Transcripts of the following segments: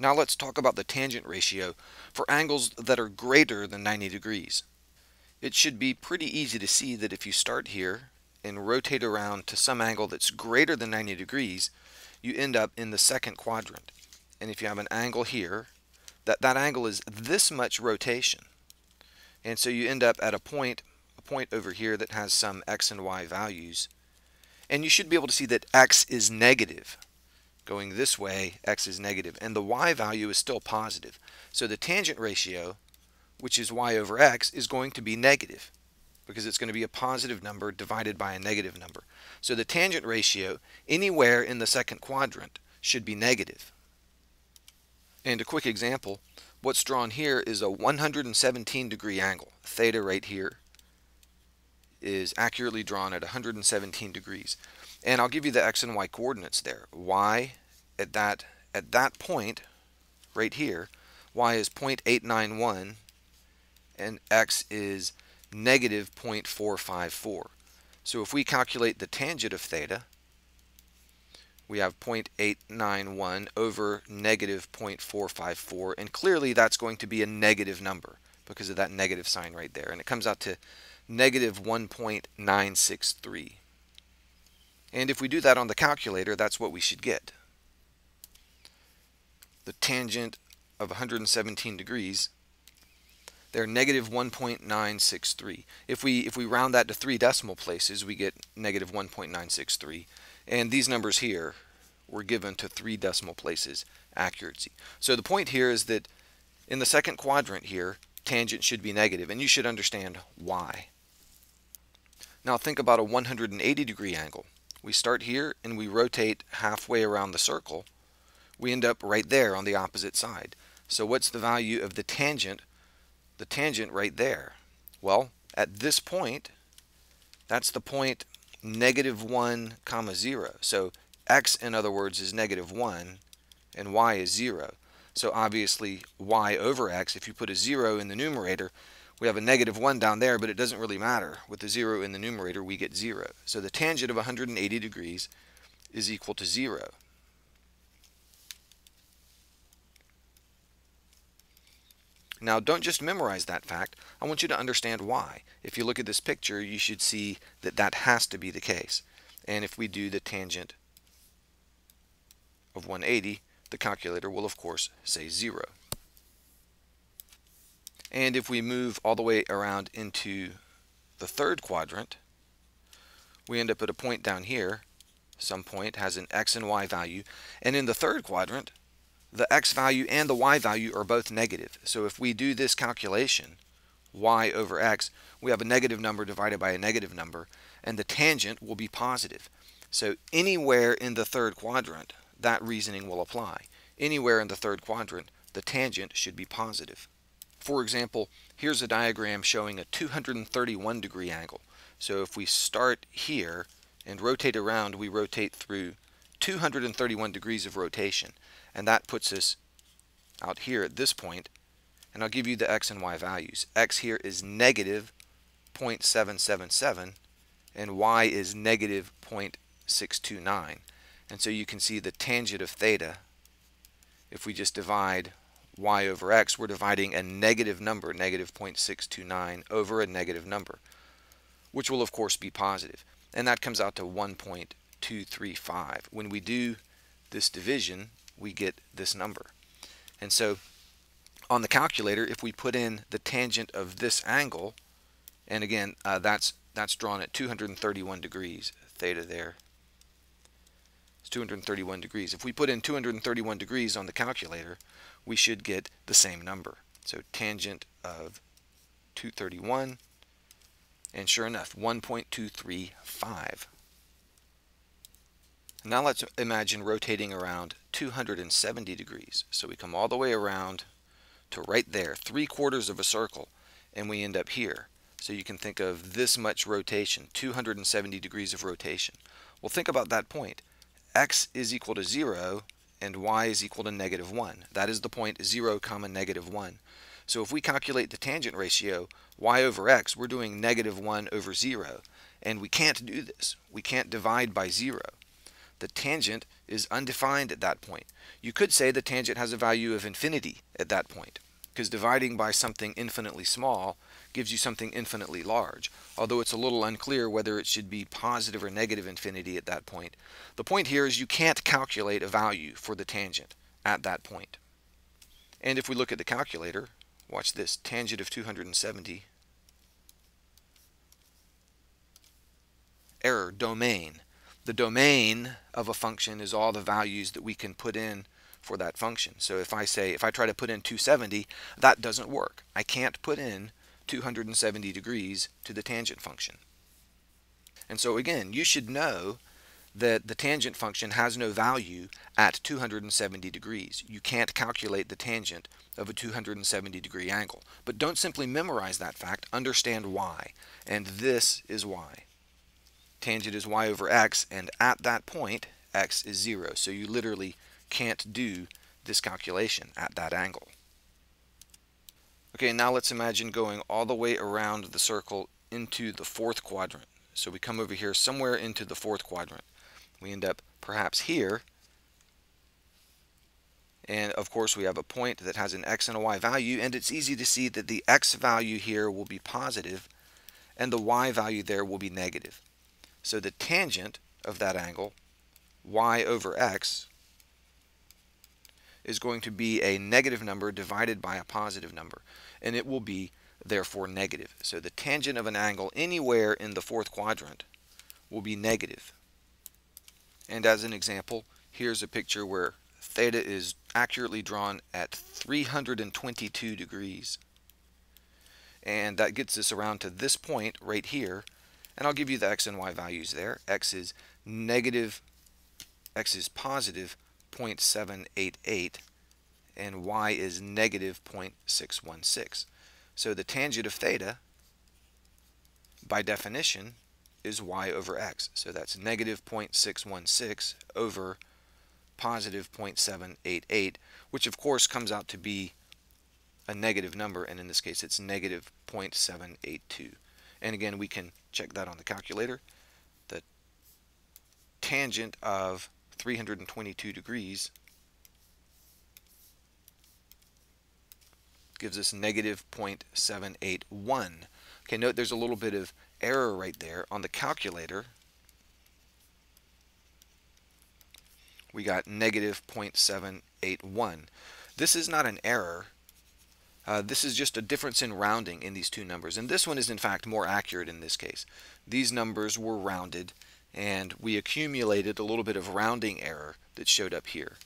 Now let's talk about the tangent ratio for angles that are greater than 90 degrees. It should be pretty easy to see that if you start here and rotate around to some angle that's greater than 90 degrees, you end up in the second quadrant. And if you have an angle here, that, that angle is this much rotation. And so you end up at a point, a point over here that has some x and y values. And you should be able to see that x is negative going this way, x is negative, and the y value is still positive. So the tangent ratio, which is y over x, is going to be negative because it's going to be a positive number divided by a negative number. So the tangent ratio anywhere in the second quadrant should be negative. And a quick example, what's drawn here is a 117 degree angle. Theta right here is accurately drawn at 117 degrees. And I'll give you the x and y coordinates there. y at that at that point right here, y is 0.891 and x is negative 0.454. So if we calculate the tangent of theta, we have 0.891 over negative 0.454 and clearly that's going to be a negative number because of that negative sign right there and it comes out to negative 1.963 and if we do that on the calculator that's what we should get the tangent of 117 degrees, they're negative 1.963. If we if we round that to three decimal places, we get negative 1.963. And these numbers here were given to three decimal places accuracy. So the point here is that in the second quadrant here, tangent should be negative, and you should understand why. Now think about a 180 degree angle. We start here and we rotate halfway around the circle we end up right there on the opposite side. So what's the value of the tangent, the tangent right there? Well, at this point, that's the point negative 1 comma 0. So x, in other words, is negative 1 and y is 0. So obviously y over x, if you put a 0 in the numerator, we have a negative 1 down there, but it doesn't really matter. With the 0 in the numerator, we get 0. So the tangent of 180 degrees is equal to 0. Now, don't just memorize that fact. I want you to understand why. If you look at this picture, you should see that that has to be the case. And if we do the tangent of 180, the calculator will, of course, say 0. And if we move all the way around into the third quadrant, we end up at a point down here. Some point has an x and y value. And in the third quadrant, the x value and the y value are both negative. So if we do this calculation, y over x, we have a negative number divided by a negative number, and the tangent will be positive. So anywhere in the third quadrant, that reasoning will apply. Anywhere in the third quadrant, the tangent should be positive. For example, here's a diagram showing a 231 degree angle. So if we start here and rotate around, we rotate through 231 degrees of rotation and that puts us out here at this point and I'll give you the x and y values. x here is negative 0.777 and y is negative 0.629 and so you can see the tangent of theta if we just divide y over x we're dividing a negative number negative 0.629 over a negative number which will of course be positive. and that comes out to 1.235 when we do this division we get this number. And so on the calculator, if we put in the tangent of this angle, and again, uh, that's that's drawn at 231 degrees, theta there. It's 231 degrees. If we put in 231 degrees on the calculator, we should get the same number. So tangent of 231, and sure enough, 1.235. Now let's imagine rotating around 270 degrees. So we come all the way around to right there, three quarters of a circle, and we end up here. So you can think of this much rotation, 270 degrees of rotation. Well, think about that point. x is equal to 0 and y is equal to negative 1. That is the point 0 comma negative 1. So if we calculate the tangent ratio, y over x, we're doing negative 1 over 0. And we can't do this. We can't divide by 0. The tangent is undefined at that point. You could say the tangent has a value of infinity at that point, because dividing by something infinitely small gives you something infinitely large, although it's a little unclear whether it should be positive or negative infinity at that point. The point here is you can't calculate a value for the tangent at that point. And if we look at the calculator, watch this, tangent of 270, error, domain. The domain of a function is all the values that we can put in for that function. So if I say, if I try to put in 270, that doesn't work. I can't put in 270 degrees to the tangent function. And so again, you should know that the tangent function has no value at 270 degrees. You can't calculate the tangent of a 270 degree angle. But don't simply memorize that fact, understand why. And this is why. Tangent is y over x, and at that point, x is 0. So you literally can't do this calculation at that angle. Okay, now let's imagine going all the way around the circle into the fourth quadrant. So we come over here somewhere into the fourth quadrant. We end up perhaps here. And of course we have a point that has an x and a y value and it's easy to see that the x value here will be positive and the y value there will be negative. So the tangent of that angle, y over x, is going to be a negative number divided by a positive number, and it will be therefore negative. So the tangent of an angle anywhere in the fourth quadrant will be negative. And as an example, here's a picture where theta is accurately drawn at 322 degrees. And that gets us around to this point right here. And I'll give you the x and y values there. x is negative, x is positive 0.788 and y is negative 0.616. So the tangent of theta, by definition, is y over x. So that's negative 0.616 over positive 0.788, which of course comes out to be a negative number, and in this case it's negative 0.782. And again, we can check that on the calculator. The tangent of 322 degrees gives us negative 0.781. Okay, note there's a little bit of error right there on the calculator. We got negative 0.781. This is not an error. Uh, this is just a difference in rounding in these two numbers. And this one is in fact more accurate in this case. These numbers were rounded and we accumulated a little bit of rounding error that showed up here.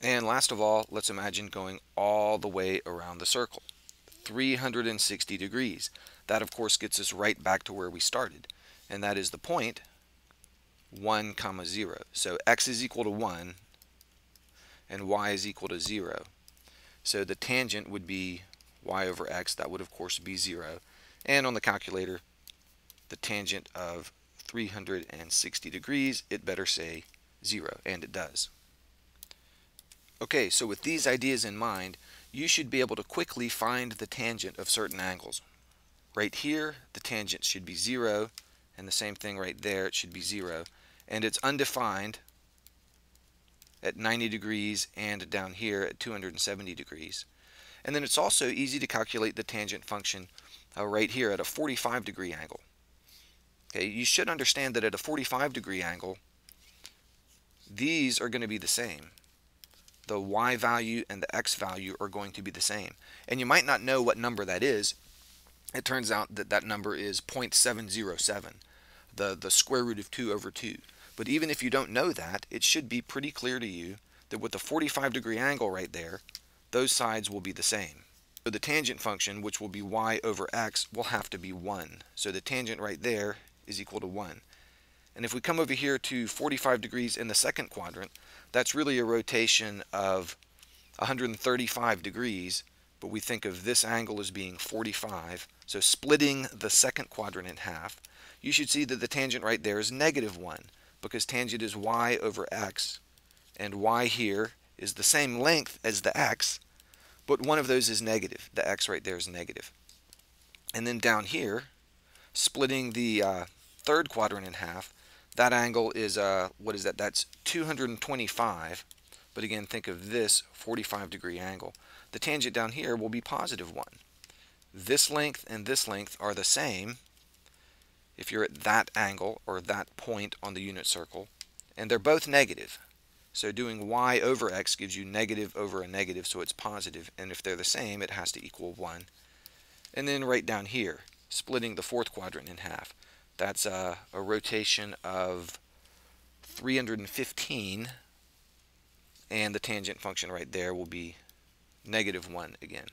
And last of all, let's imagine going all the way around the circle. 360 degrees. That of course gets us right back to where we started. And that is the point 1 comma 0. So x is equal to 1 and y is equal to 0. So the tangent would be y over x. That would of course be 0. And on the calculator, the tangent of 360 degrees, it better say 0, and it does. Okay, so with these ideas in mind, you should be able to quickly find the tangent of certain angles. Right here, the tangent should be 0, and the same thing right there, it should be 0. And it's undefined at 90 degrees and down here at 270 degrees. And then it's also easy to calculate the tangent function uh, right here at a 45 degree angle. Okay, you should understand that at a 45 degree angle, these are going to be the same. The y value and the x value are going to be the same. And you might not know what number that is. It turns out that that number is 0.707, the, the square root of 2 over 2. But even if you don't know that, it should be pretty clear to you that with the 45 degree angle right there, those sides will be the same. So the tangent function, which will be y over x, will have to be 1. So the tangent right there is equal to 1. And if we come over here to 45 degrees in the second quadrant, that's really a rotation of 135 degrees, but we think of this angle as being 45. So splitting the second quadrant in half, you should see that the tangent right there is negative 1, because tangent is y over x, and y here is the same length as the x, but one of those is negative. The x right there is negative. And then down here, splitting the uh, third quadrant in half, That angle is, uh, what is that? That's 225. But again, think of this 45 degree angle. The tangent down here will be positive 1. This length and this length are the same if you're at that angle or that point on the unit circle, and they're both negative. So doing y over x gives you negative over a negative, so it's positive, and if they're the same, it has to equal 1. And then right down here, splitting the fourth quadrant in half. That's a, a rotation of 315, and the tangent function right there will be negative 1 again.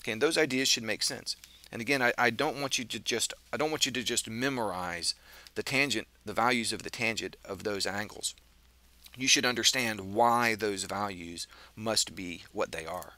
Okay, and those ideas should make sense. And again, I, I don't want you to just I don't want you to just memorize the tangent, the values of the tangent of those angles. You should understand why those values must be what they are.